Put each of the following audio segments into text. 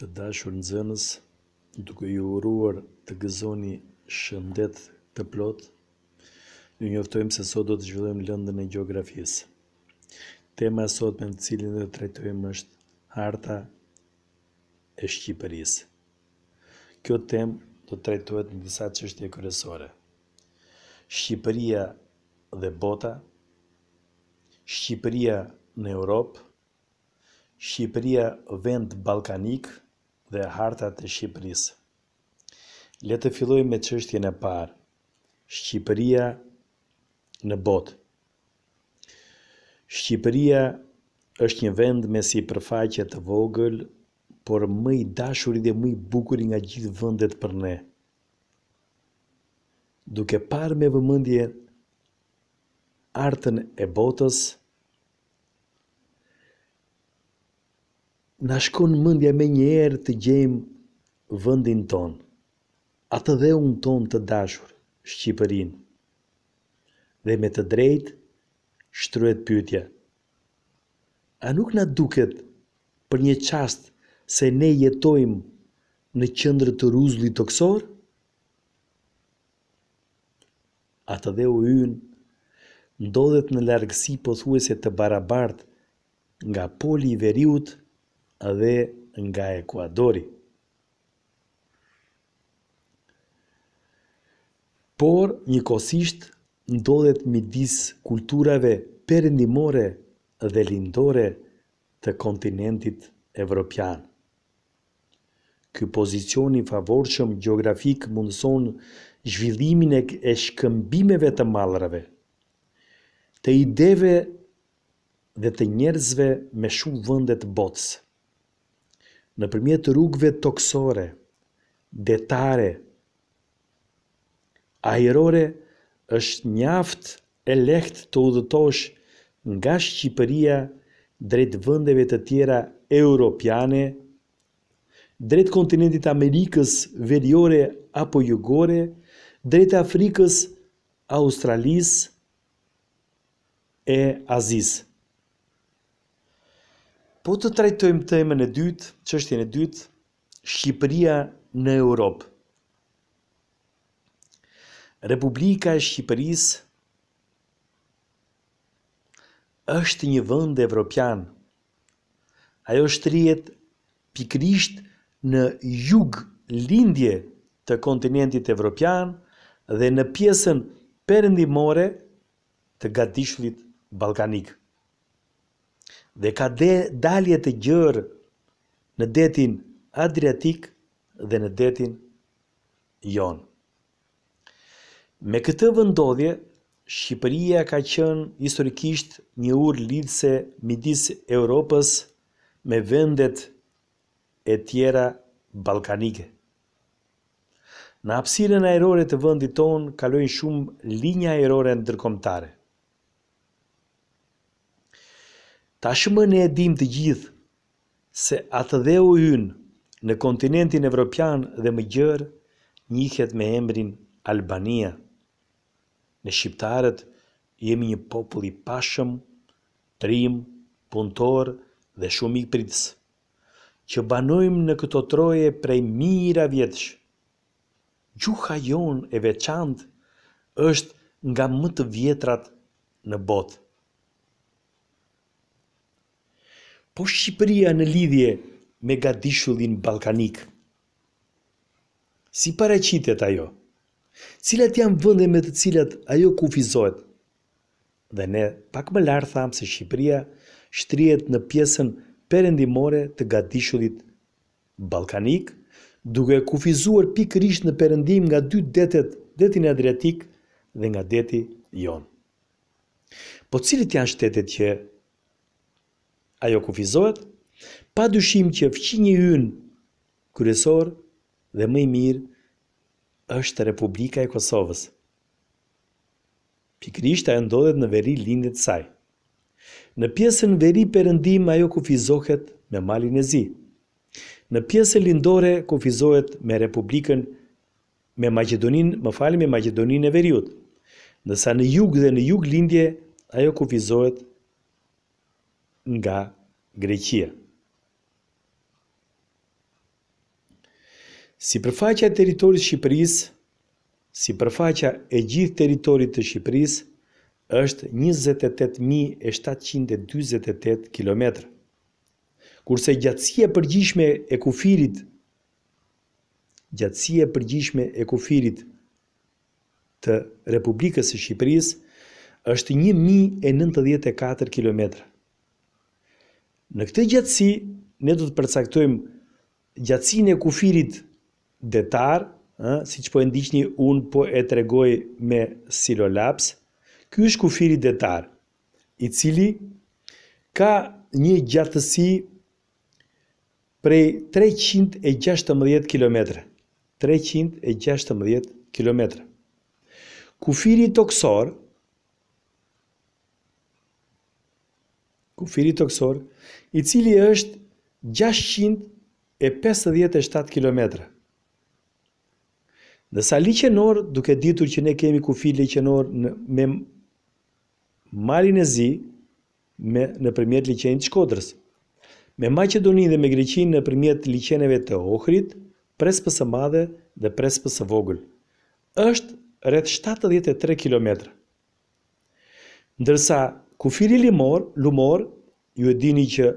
Të dashur nxënës, duke ju uruar të gëzoni shëndet të plotë, ju njoftojmë se sot do të zhvillojmë lëndën e gjeografisë. Tema e sotme të cilën do të trajtojmë është harta e Shqipërisë. Kjo temë do të trajtohet në disa çështje kryesore. Shqipëria dhe bota, Shqipëria në Europë, Shqipëria vend ballkanik dhe hartat e Shqipërisë. Le të fillojmë me çështjen e parë. Shqipëria në botë. Shqipëria është një vend me sipërfaqe të vogël, por më i dashuri dhe më i bukuri nga gjithë vendet për ne. Duke parë me vëmendje hartën e botës, Na shkon mendja menjëherë të gjejmë vendin tonë, atdheun tonë të dashur, Shqipërinë. Dhe me të drejtë shtrohet pyetja, a nuk na duket për një çast se ne jetojmë në qendër të rruzullit tokësor? Atdheu ynë ndodhet në largësi pothuajse të barabartë nga Poli i Veriut dhe nga Ekuatori. Por njëkohësisht ndodhet midis kulturave perëndimore dhe lindore të kontinentit evropian. Ky pozicion i favorshëm gjeografik mundëson zhvillimin e shkëmbimeve të mallrave, të ideve dhe të njerëzve me shumë vende të botës. Nëpërmjet rrugëve tokësore, detare, ajrore është mjaft E lehtë të udhëtosh nga Shqipëria drejt vendeve të tjera europiane, drejt kontinentit të Amerikës veriore apo jugore, drejt Afrikës, Australisë e Azisë. Po të trajtojmë temën e dytë, çështjen e dytë, Shqipëria në Europë. Republika e Shqipërisë është një vend evropian. Ajo shtrihet pikërisht në jug lindje të kontinentit evropian dhe në pjesën perëndimore të Gatishullit Ballkanik. Dhe ka de, dalje të gjërë në detin Adriatik dhe në detin Jon. Me këtë vendndodhje, Shqipëria ka qenë historikisht një urë lidhëse midis Europës me vendet e tjera ballkanike. Në hapësirën ajrore të vendit tonë kalojnë shumë linja ajrore ndërkombëtare. Tashmë ne e dimë të gjithë se atdheu ynë në kontinentin evropian dhe më gjerë njihet me emrin Albania. Ne shqiptarët jemi një popull i pashëm, trim, punëtor dhe shumë mikpritës, që banojmë në këto troje prej mijëra vjetësh. Gjuha jonë e veçantë është nga më të vjetrat në botë. Po Shqipëria në lidhje me gadishullin ballkanik? Si paraqitet ajo? Cilat janë vendet me të cilat ajo kufizohet? Dhe ne pak më lart thamë se Shqipëria shtrihet në pjesën perëndimore të gadishullit ballkanik, duke u kufizuar pikërisht në perëndim nga dy detet detin Adriatik dhe nga deti Jon. Po cilët janë shtetet që Ajo kufizohet? Pa dyshim që fqinji ynë kryesor dhe më i mirë është Republika e Kosovës. Pikërisht ajo ndodhet në veri lindje të saj. Në pjesën veri-perëndim ajo kufizohet me Malin e Zi. Në pjesën lindore kufizohet me Republikën Me Maqedoninë, më falni, me Maqedoninë e Veriut. Ndërsa në jug dhe në juglindje ajo kufizohet nga Greqia. Sipërfaqja e territorit të Shqipërisë, sipërfaqja e gjithë territorit të Shqipërisë është 28748 kilometra. Kurse gjatësia e përgjithshme e kufirit Gjatësia e përgjithshme e kufirit të Republikës së Shqipërisë është një mijë e nëntëdhjetë e katër kilometra. Në këtë gjatësi ne do të përcaktojmë gjatësinë e kufirit detar, ë, siç po e ndiqni unë po e tregoj me stilolaps. Ky është kufiri detar, i cili ka një gjatësi Prej treqind e gjashtëmbëdhjetë kilometra, treqind e gjashtëmbëdhjetë kilometra. Kufiri tokësor, kufiri tokësor, i cili është gjashtëqind e pesëdhjetë e shtatë kilometra. Ndërsa liqenor, duke ditur që ne kemi kufir liqenor në, me Malin e Zi, me nëpërmjet liqenit të Shkodrës, me Maqedoninë dhe me Greqinë nëpërmjet liqeneve të Ohrit, Prespës së Madhe dhe Prespës së Vogël, është rreth shtatëdhjetë e tre kilometra. Ndërsa kufiri limor, lumor, ju e dini që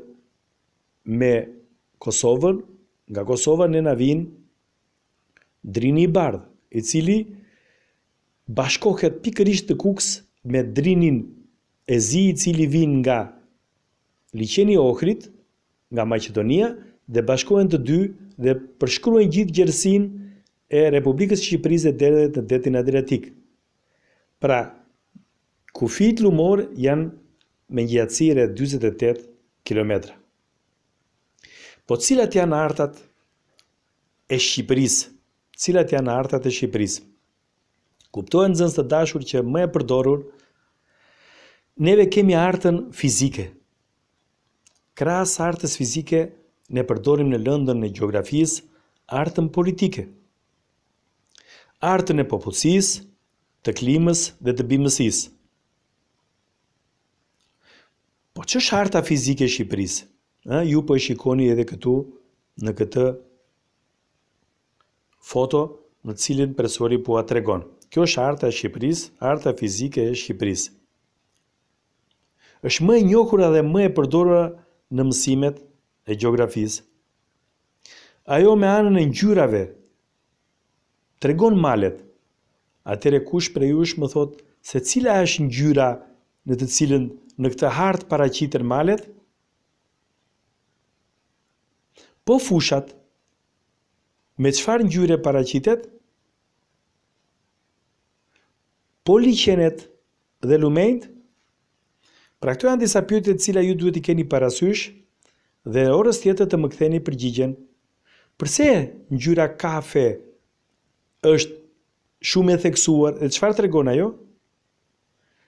me Kosovën, nga Kosova ne na vin Drini i Bardhë, i cili bashkohet pikërisht te Kukës me Drinin E zi i cili vjen nga Liqeni i Ohrit, nga Maqedonia dhe bashkohen të dy dhe përshkojnë gjithë gjerësinë e Republikës së Shqipërisë dhe derdhet në Detin Adriatik. Pra, kufijtë lumorë janë me një gjatësi rreth dyzet e tetë kilometra. Po cilat janë hartat e Shqipërisë? Cilat janë hartat e Shqipërisë? Kuptohet nxënës të dashur që më e përdorur neve kemi hartën fizike. Krahas hartës fizike ne përdorim në lëndën e gjeografisë hartën politike. Hartën e popullsisë, të klimës dhe të bimësisë. Po ç'është harta fizike e Shqipërisë? Ju po e shikoni edhe këtu në këtë Foto, në të cilin Profesori po ua tregon. Kjo është harta e Shqipërisë, harta fizike e Shqipërisë. Është më e njohura dhe më e përdorura në mësimet e gjeografisë. Ajo me anën e ngjyrave tregon malet. Atëherë kush prej jush më thotë se cila është ngjyra në të cilën në këtë hartë paraqiten malet? Po fushat, Me çfarë ngjyre paraqitet? Po liqenet dhe lumenjtë? Pra këto janë disa pyetje të cilat ju duhet t'i keni parasysh dhe orës tjetër të më ktheni përgjigjen. Përse ngjyra kafe është shumë e theksuar dhe çfarë tregon ajo?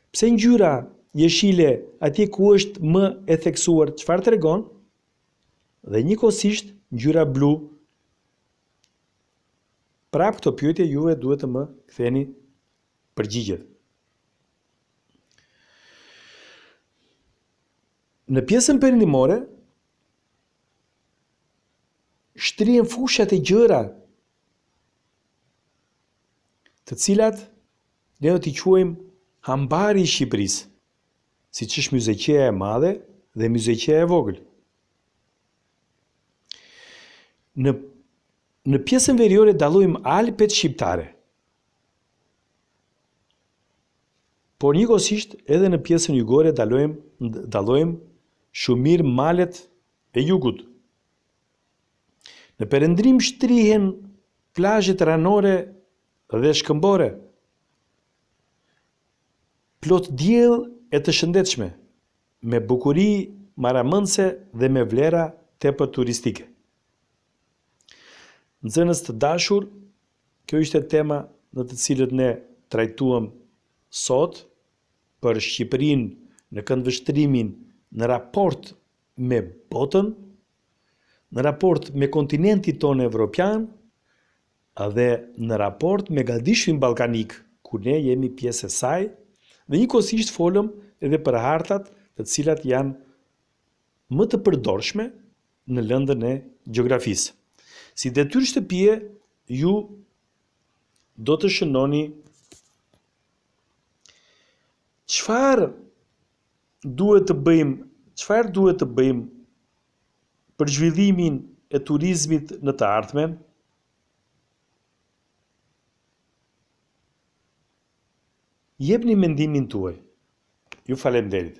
Pse ngjyra jeshile atje ku është më e theksuar, çfarë tregon? Dhe njëkohësisht ngjyra blu Pra këto pyetje juve duhet të më ktheni përgjigjet. Në pjesën perëndimore shtrihen fushat e gjëra të cilat ne do t'i quajmë hambari i Shqipërisë. siç është myzeqeja e madhe dhe myzeqeja e vogël. Në në pjesën veriore dallojmë Alpet shqiptare. Por njëkohësisht edhe në pjesën jugore dallojmë dallojmë shumë mirë malet e jugut. Në perëndim shtrihen plazhet ranore dhe shkëmbore. Plot diell e të shëndetshme, me bukuri marramëndëse dhe me vlera tepër turistike. Nxënës të dashur, kjo ishte tema në të cilën ne trajtuam sot për Shqipërinë në këndvështrimin në raport me botën, në raport me kontinentin tonë evropian Dhe në raport me Gadishullin Ballkanik, ku ne jemi pjesë e saj, dhe njëkohësisht folëm edhe për hartat të cilat janë më të përdorshme në lëndën e gjeografisë. Si detyrë shtëpie ju do të shënoni çfarë duhet të bëjmë, çfarë duhet të bëjmë për zhvillimin e turizmit në të ardhmen, jepni mendimin tuaj. Ju falemnderit.